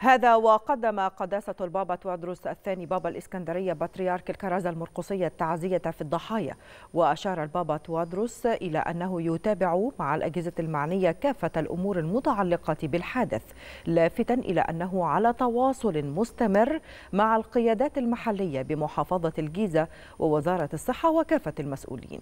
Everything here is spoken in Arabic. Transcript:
هذا وقدم قداسة البابا توادروس الثاني بابا الإسكندرية بطريرك الكرازة المرقصية التعزية في الضحايا. وأشار البابا توادروس إلى أنه يتابع مع الأجهزة المعنية كافة الأمور المتعلقة بالحادث لافتا إلى أنه على تواصل مستمر مع القيادات المحلية بمحافظة الجيزة ووزارة الصحة وكافة المسؤولين.